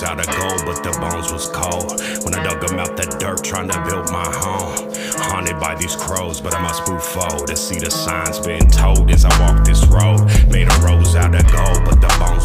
was out of gold, but the bones was cold. When I dug them out the dirt, trying to build my home. Haunted by these crows, but I must move forward to see the signs being told as I walk this road. Made a rose out of gold, but the bones